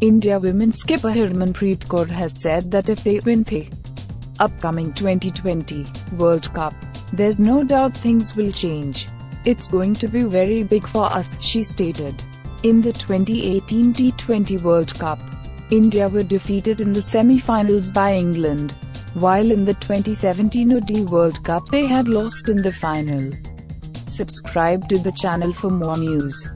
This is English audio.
India women skipper Harmanpreet Kaur has said that if they win the upcoming 2020 World Cup, there's no doubt things will change. It's going to be very big for us, she stated. In the 2018 T20 World Cup, India were defeated in the semi-finals by England, while in the 2017 ODI World Cup they had lost in the final. Subscribe to the channel for more news.